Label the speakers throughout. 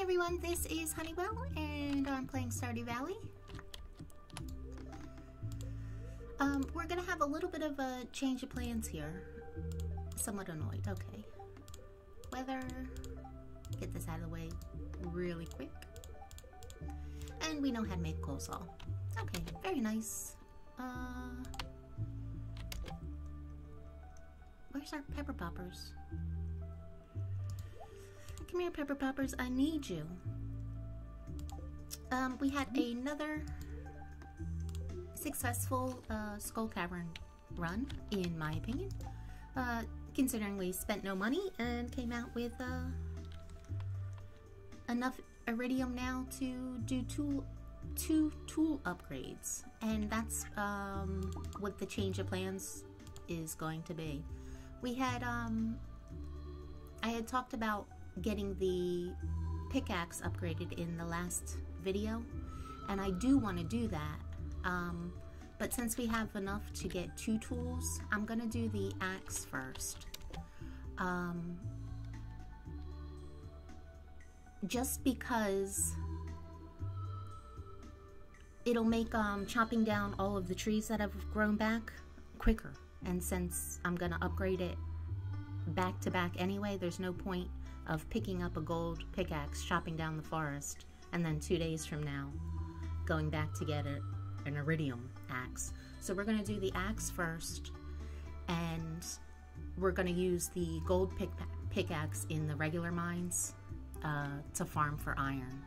Speaker 1: everyone, this is Honeywell and I'm playing Stardew Valley. Um, we're gonna have a little bit of a change of plans here. Somewhat annoyed, okay. Weather, get this out of the way really quick. And we know how to make coleslaw. Okay, very nice. Uh, where's our pepper poppers? Come here, Pepper Poppers. I need you. Um, we had another successful uh, Skull Cavern run, in my opinion. Uh, considering we spent no money and came out with uh, enough iridium now to do tool, two tool upgrades. And that's um, what the change of plans is going to be. We had, um, I had talked about getting the pickaxe upgraded in the last video and I do want to do that um, but since we have enough to get two tools I'm gonna do the axe first. Um, just because it'll make um, chopping down all of the trees that have grown back quicker and since I'm gonna upgrade it back to back anyway there's no point of picking up a gold pickaxe, chopping down the forest, and then two days from now, going back to get a, an iridium axe. So we're going to do the axe first, and we're going to use the gold pick, pickaxe in the regular mines uh, to farm for iron.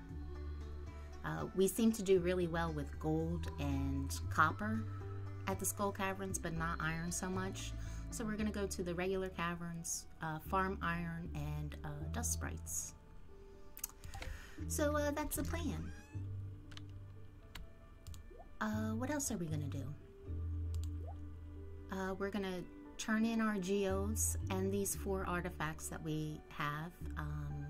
Speaker 1: Uh, we seem to do really well with gold and copper at the Skull Caverns, but not iron so much. So we're going to go to the regular caverns, uh, farm iron, and uh, dust sprites. So uh, that's the plan. Uh, what else are we going to do? Uh, we're going to turn in our geodes and these four artifacts that we have. Um,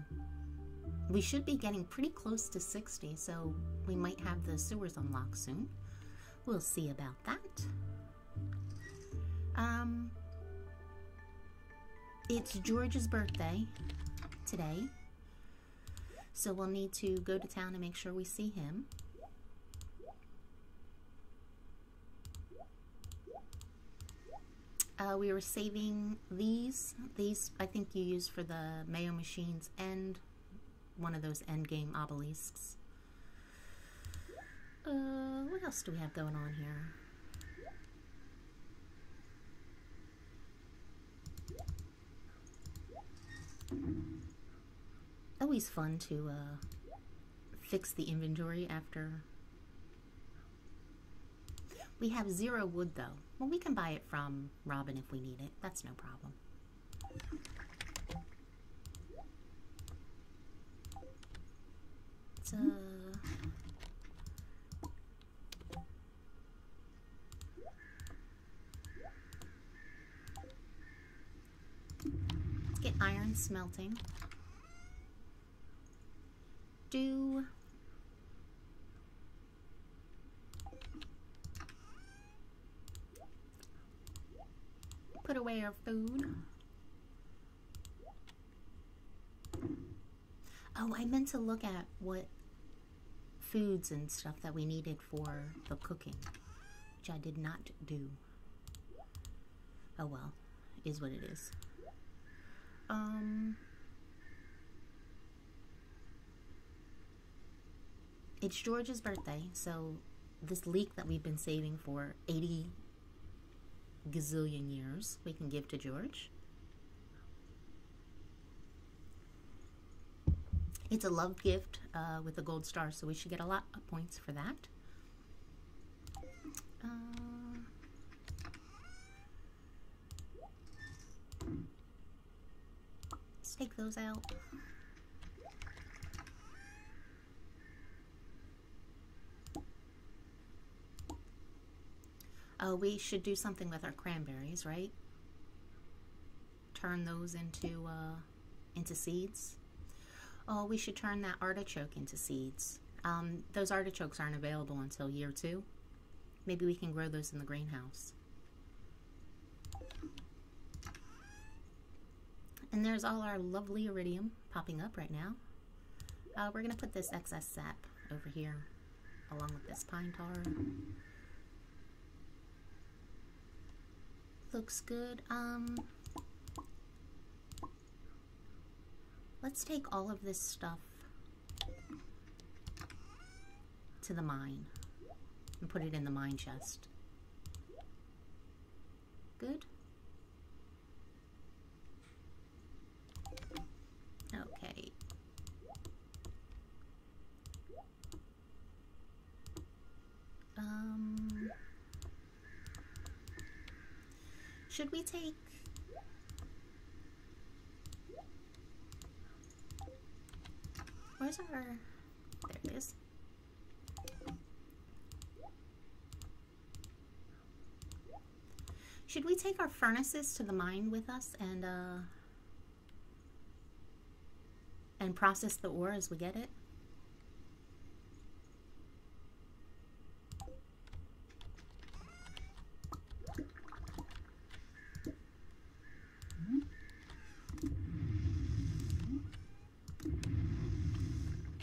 Speaker 1: we should be getting pretty close to 60, so we might have the sewers unlocked soon. We'll see about that. Um, it's George's birthday today, so we'll need to go to town and make sure we see him. Uh, we were saving these. These I think you use for the Mayo machines and one of those end game obelisks. Uh, what else do we have going on here? Always fun to uh, fix the inventory after. We have zero wood though. Well, we can buy it from Robin if we need it. That's no problem. It's, uh, iron smelting. Do put away our food. Oh, I meant to look at what foods and stuff that we needed for the cooking, which I did not do. Oh well, is what it is. Um, it's George's birthday, so this leek that we've been saving for 80 gazillion years, we can give to George. It's a love gift uh, with a gold star, so we should get a lot of points for that. Uh, take those out. Oh, we should do something with our cranberries, right? Turn those into uh, into seeds. Oh, we should turn that artichoke into seeds. Um, those artichokes aren't available until year two. Maybe we can grow those in the greenhouse. And there's all our lovely iridium popping up right now. Uh, we're going to put this excess sap over here along with this pine tar. Looks good. Um, let's take all of this stuff to the mine and put it in the mine chest. Good. Okay. Um, should we take Where's our there it is. Should we take our furnaces to the mine with us and uh and process the ore as we get it?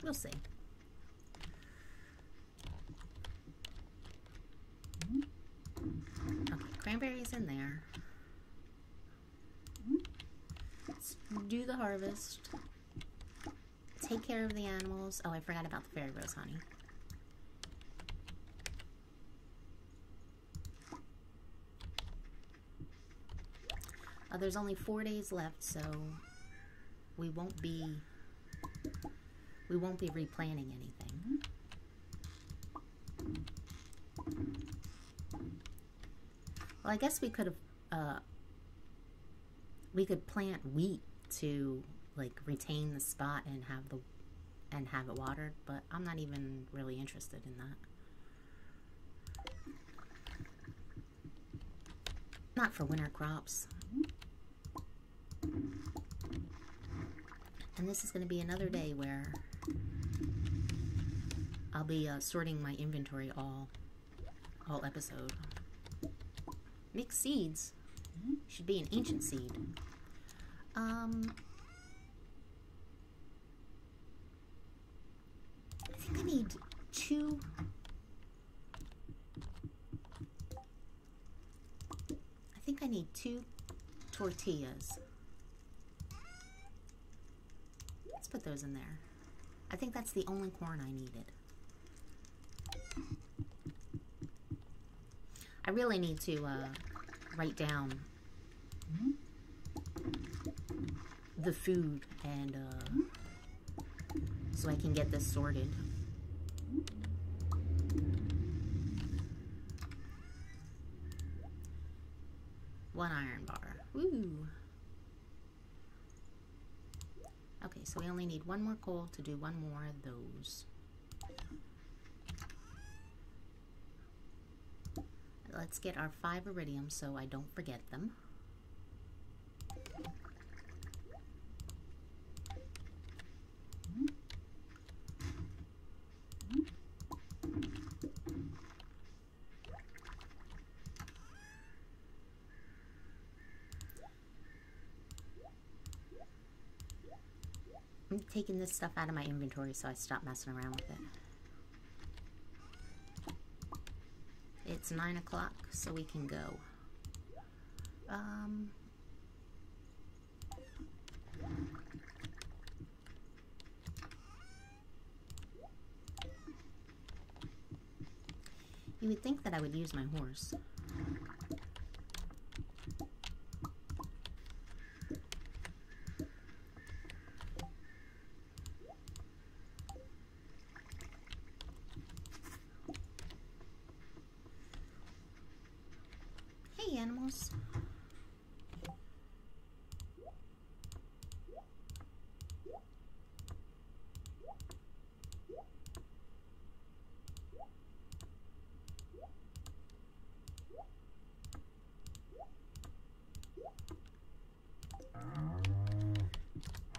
Speaker 1: We'll see. Okay, cranberries in there. Let's do the harvest. Take care of the animals. Oh, I forgot about the fairy rose honey. Uh, there's only four days left, so we won't be we won't be replanting anything. Well, I guess we could have uh, we could plant wheat to like retain the spot and have the and have it watered, but I'm not even really interested in that. Not for winter crops. And this is going to be another day where I'll be uh, sorting my inventory all all episode. Mixed seeds. Should be an ancient seed. Um, I think I need two. I think I need two tortillas. Let's put those in there. I think that's the only corn I needed. I really need to uh, write down the food and uh, so I can get this sorted. One iron bar. Woo! Okay, so we only need one more coal to do one more of those. Let's get our five iridium so I don't forget them. This stuff out of my inventory so I stop messing around with it. It's 9 o'clock, so we can go. Um, you would think that I would use my horse. Hey, animals.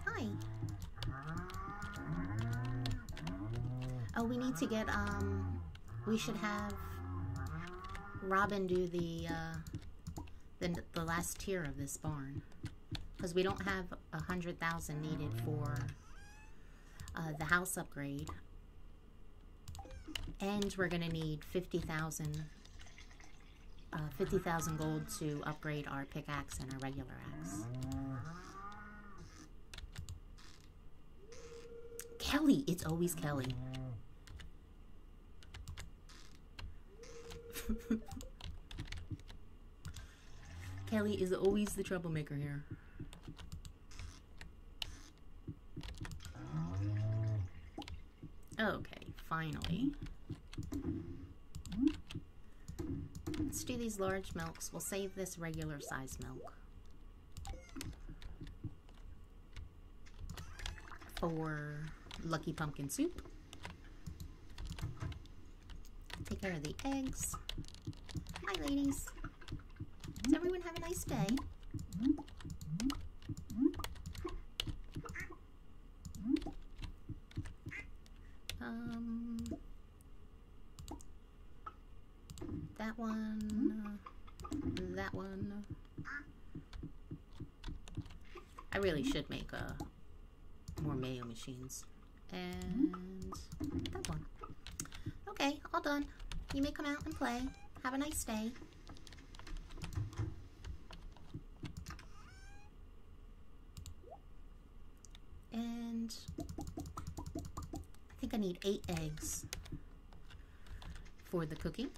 Speaker 1: Hi. Oh, we need to get, um, we should have Robin do the, uh, the, the last tier of this barn. Because we don't have a hundred thousand needed for uh, uh, the house upgrade. And we're going to need 50,000 uh, 50,000 gold to upgrade our pickaxe and our regular axe. Kelly! It's always Kelly. Kelly is always the troublemaker here. Oh. Okay, finally. Let's do these large milks. We'll save this regular size milk. For Lucky Pumpkin Soup. Take care of the eggs. Hi, ladies. Does everyone have a nice day? Um, that one, that one. I really should make uh, more mayo machines. And that one. Okay, all done. You may come out and play. Have a nice day. And I think I need eight eggs for the cooking.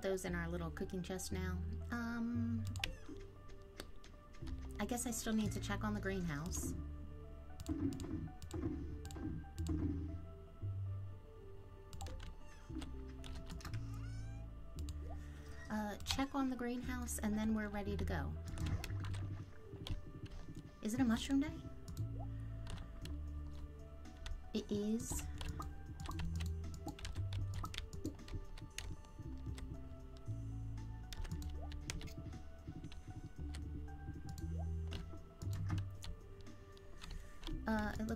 Speaker 1: Put those in our little cooking chest now. Um, I guess I still need to check on the greenhouse. Uh, check on the greenhouse and then we're ready to go. Is it a mushroom day? It is.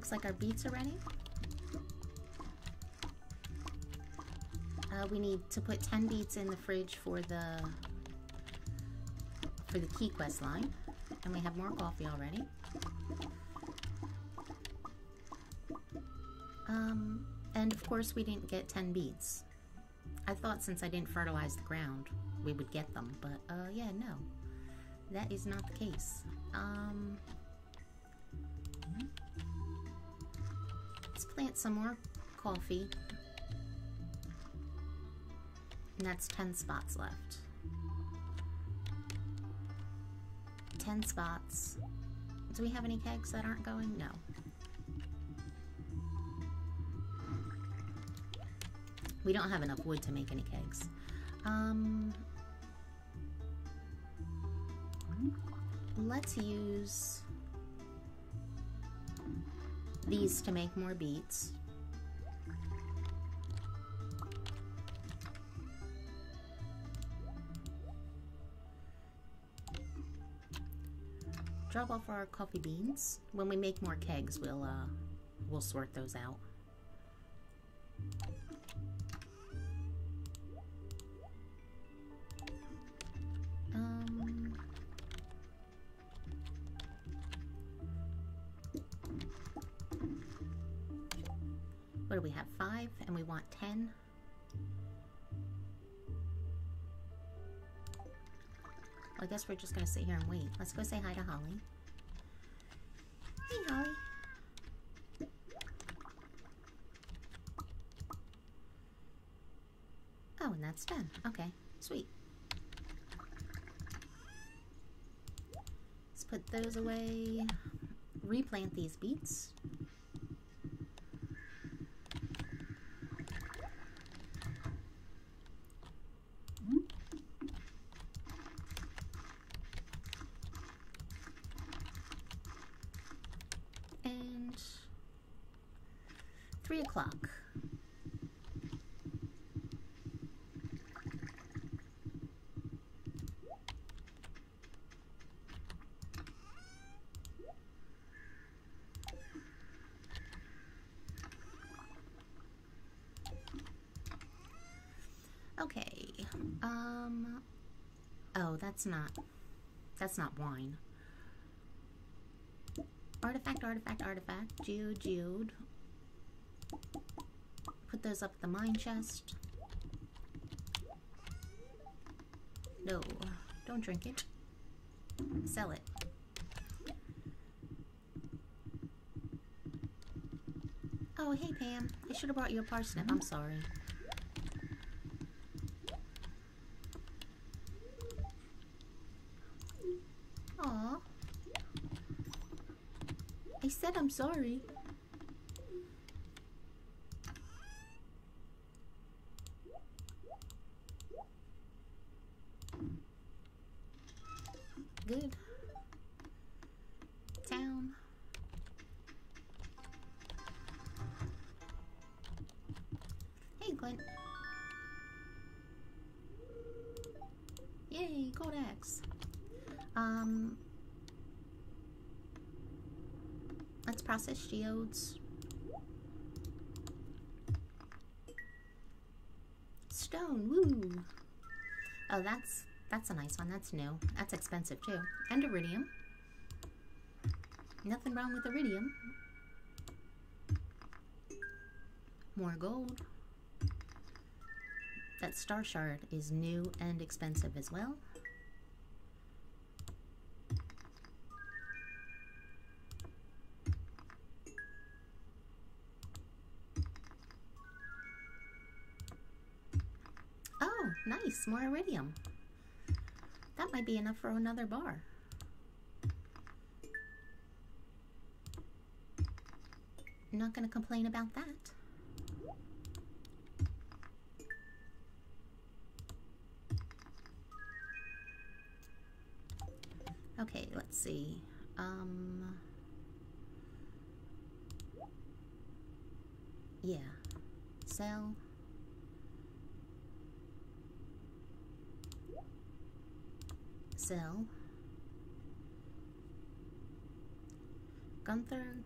Speaker 1: Looks like our beets are ready. Uh, we need to put 10 beets in the fridge for the for the key quest line. And we have more coffee already. Um, and of course we didn't get 10 beets. I thought since I didn't fertilize the ground, we would get them. But, uh, yeah, no. That is not the case. Um... plant some more coffee. And that's 10 spots left. 10 spots. Do we have any kegs that aren't going? No. We don't have enough wood to make any kegs. Um, let's use these to make more beets. Drop off our coffee beans. When we make more kegs, we'll uh, we'll sort those out. We're just gonna sit here and wait. Let's go say hi to Holly. Hey, Holly. Oh, and that's done. Okay, sweet. Let's put those away. Replant these beets. o'clock. Okay, um, oh, that's not, that's not wine. Artifact, artifact, artifact, Geo, geode, those up the mine chest. No, don't drink it. Sell it. Oh, hey Pam. I should have brought you a parsnip. I'm sorry. Aw. I said I'm sorry. Geodes. Stone, woo! Oh, that's that's a nice one. That's new. That's expensive too. And iridium. Nothing wrong with iridium. More gold. That star shard is new and expensive as well. Might be enough for another bar. I'm Not going to complain about that. Okay, let's see. Um, yeah. Sell. Sell. Gunther,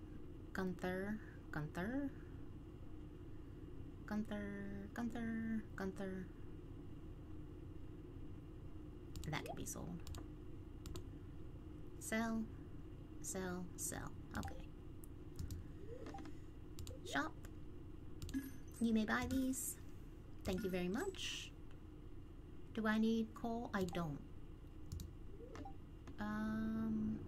Speaker 1: Gunther, Gunther, Gunther, Gunther, Gunther. That can be sold. Sell, sell, sell. Okay. Shop. You may buy these. Thank you very much. Do I need coal? I don't. Um,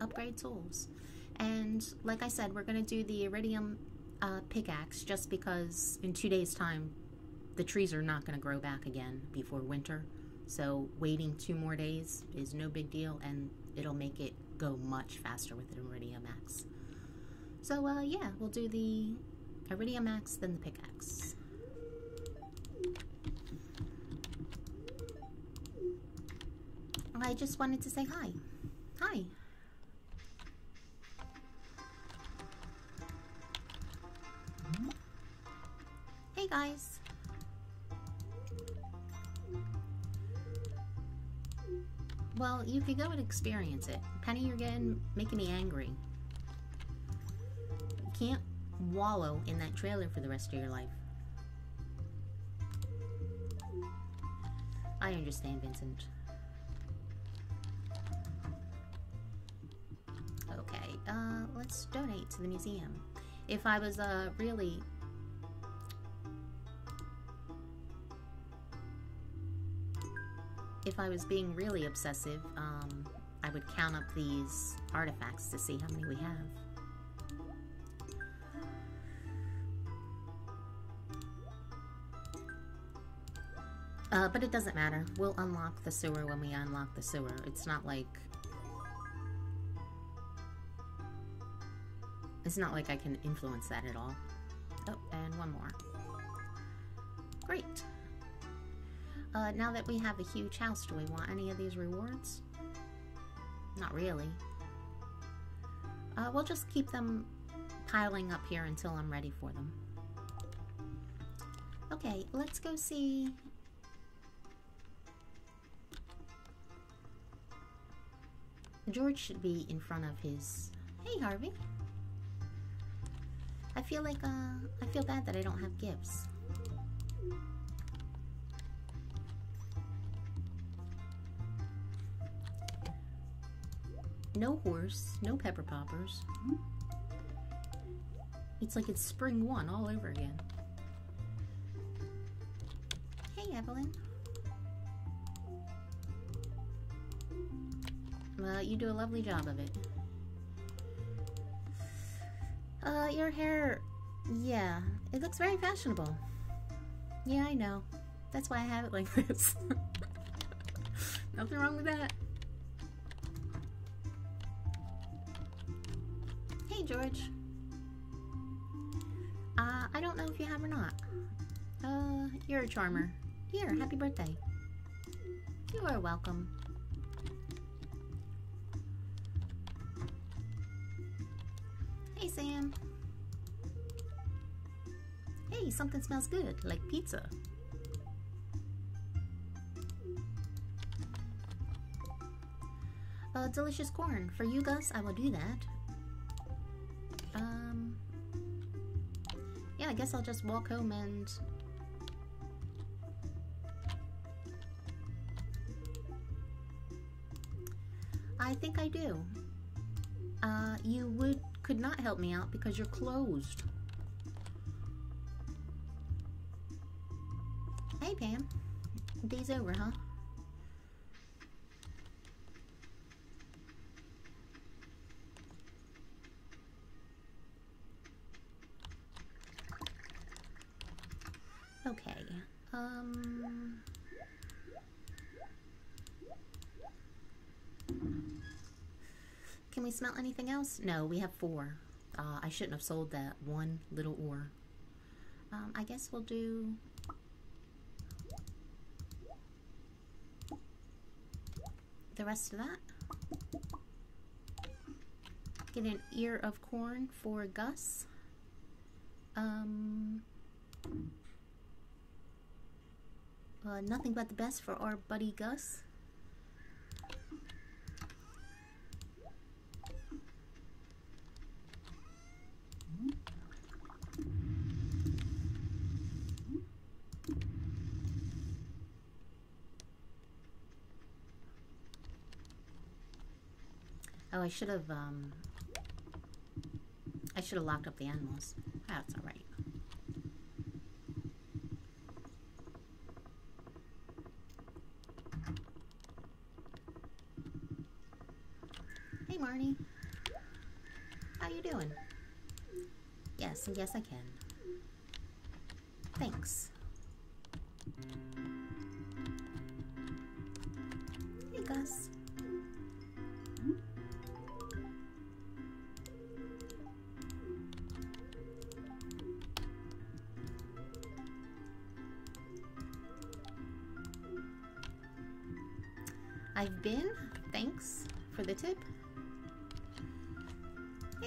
Speaker 1: upgrade tools. And like I said, we're going to do the iridium uh, pickaxe just because in two days' time, the trees are not going to grow back again before winter. So waiting two more days is no big deal, and it'll make it go much faster with the iridium axe. So uh, yeah, we'll do the iridium axe, then the pickaxe. I just wanted to say hi. Hi. Hey guys. Well, you could go and experience it. Penny, you're getting making me angry. You can't wallow in that trailer for the rest of your life. I understand, Vincent. Donate to the museum. If I was, uh, really... If I was being really obsessive, um, I would count up these artifacts to see how many we have. Uh, but it doesn't matter. We'll unlock the sewer when we unlock the sewer. It's not like... It's not like I can influence that at all. Oh, and one more. Great. Uh, now that we have a huge house, do we want any of these rewards? Not really. Uh, we'll just keep them piling up here until I'm ready for them. Okay, let's go see George should be in front of his... Hey, Harvey. I feel like uh, I feel bad that I don't have gifts. No horse, no pepper poppers. Hmm? It's like it's spring one all over again. Hey, Evelyn. Well, you do a lovely job of it. Uh, your hair, yeah, it looks very fashionable. Yeah, I know. That's why I have it like this. Nothing wrong with that. Hey, George. Uh, I don't know if you have or not. Uh, you're a charmer. Here, happy birthday. You are welcome. Hey, Sam. Hey, something smells good, like pizza. Uh, delicious corn. For you, Gus, I will do that. Um, yeah, I guess I'll just walk home and... I think I do. Uh, you would could not help me out because you're closed. Hey, Pam. Day's over, huh? Okay. Um... Can we smell anything else? No, we have four. Uh, I shouldn't have sold that one little ore. Um, I guess we'll do... The rest of that. Get an ear of corn for Gus. Um... Uh, nothing but the best for our buddy Gus. Oh, I should have, um... I should have locked up the animals. That's alright. Hey, Marnie. How you doing? Yes, and yes I can.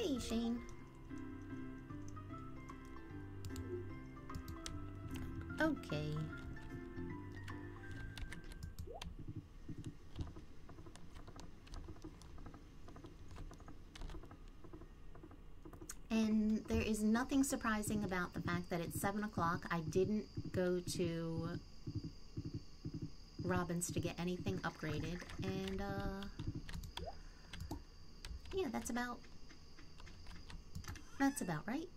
Speaker 1: Hey, Shane. Okay. And there is nothing surprising about the fact that it's 7 o'clock. I didn't go to Robin's to get anything upgraded. And, uh, yeah, that's about, that's about right.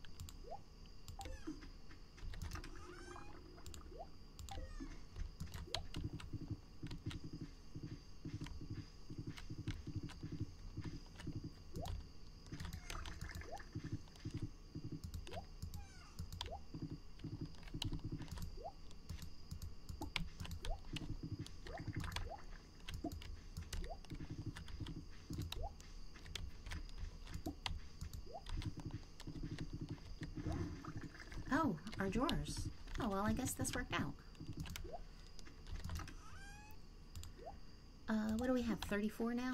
Speaker 1: Oh, our drawers. Oh, well, I guess this worked out. Uh, what do we have, 34 now?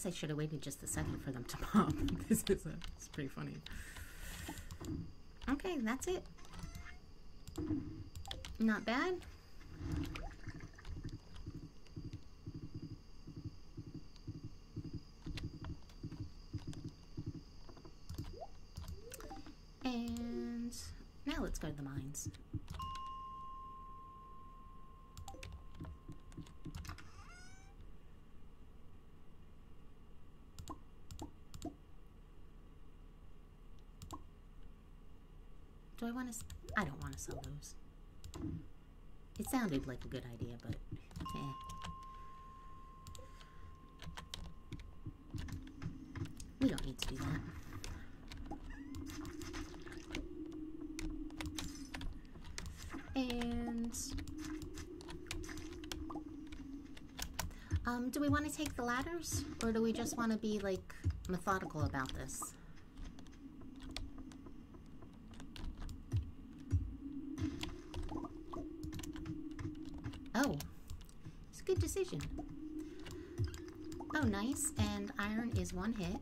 Speaker 1: Guess I should have waited just a second for them to pop. this is a, it's pretty funny. Okay, that's it. Not bad. And now let's go to the mines. I want to? I don't want to sell those. It sounded like a good idea, but eh. We don't need to do that. And um, do we want to take the ladders, or do we just want to be like methodical about this? Oh, it's a good decision. Oh, nice. And iron is one hit.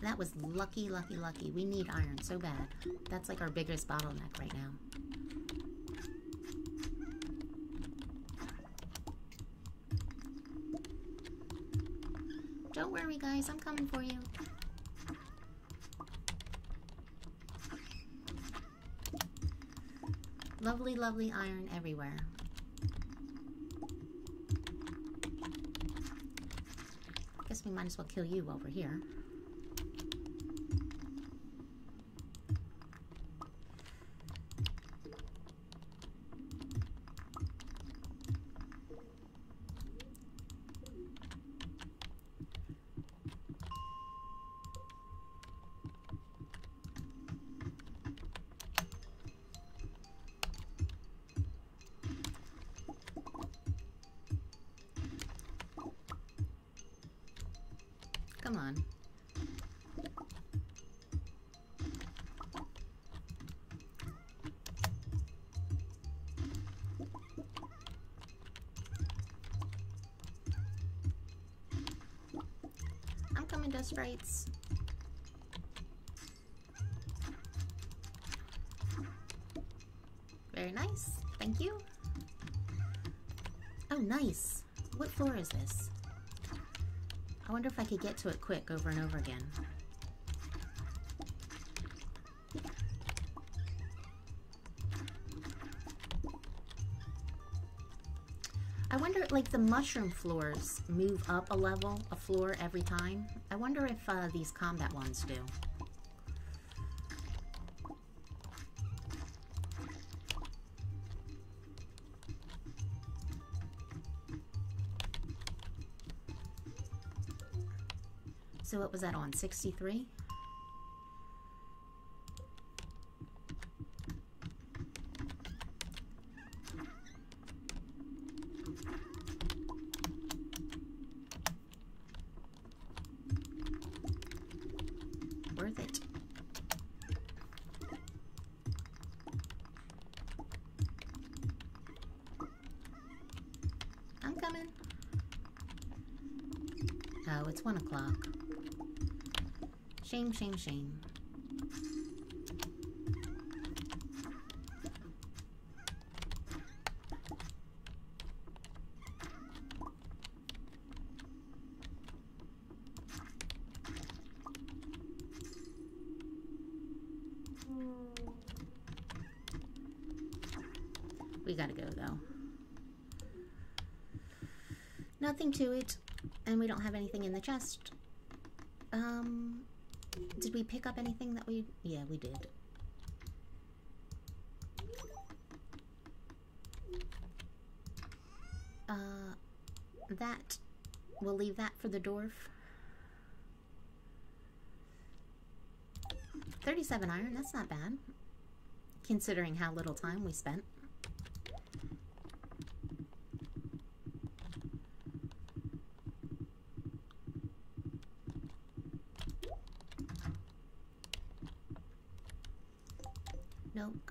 Speaker 1: That was lucky, lucky, lucky. We need iron so bad. That's like our biggest bottleneck right now. Don't worry, guys. I'm coming for you. Lovely, iron everywhere. Guess we might as well kill you over here. I'm Sprites. Very nice. Thank you. Oh, nice. What floor is this? I wonder if I could get to it quick over and over again. I wonder, like the mushroom floors move up a level, a floor every time. I wonder if uh, these combat ones do. So what was that on? 63? Worth it. I'm coming. Oh, it's one o'clock. Shame, shame, shame. We gotta go though. Nothing to it, and we don't have anything in the chest. Um, did we pick up anything that we... Yeah, we did. Uh, that... We'll leave that for the dwarf. 37 iron, that's not bad. Considering how little time we spent.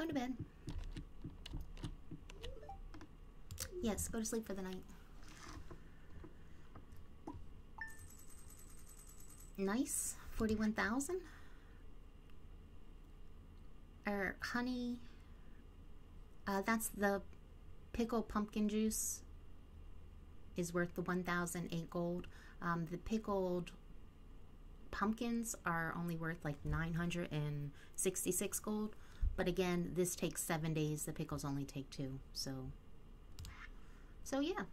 Speaker 1: going to bed. Yes, go to sleep for the night. Nice, 41,000. Or er, honey, uh, that's the pickle pumpkin juice is worth the 1,008 gold. Um, the pickled pumpkins are only worth like 966 gold but again this takes seven days the pickles only take two so so yeah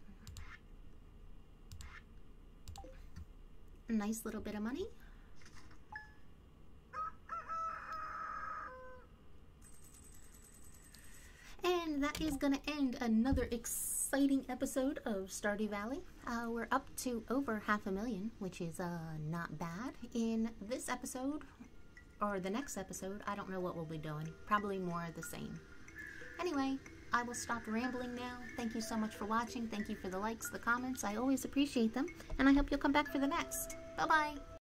Speaker 1: nice little bit of money And that is going to end another exciting episode of Stardew Valley. Uh, we're up to over half a million, which is uh, not bad. In this episode, or the next episode, I don't know what we'll be doing. Probably more of the same. Anyway, I will stop rambling now. Thank you so much for watching. Thank you for the likes, the comments. I always appreciate them. And I hope you'll come back for the next. Bye-bye.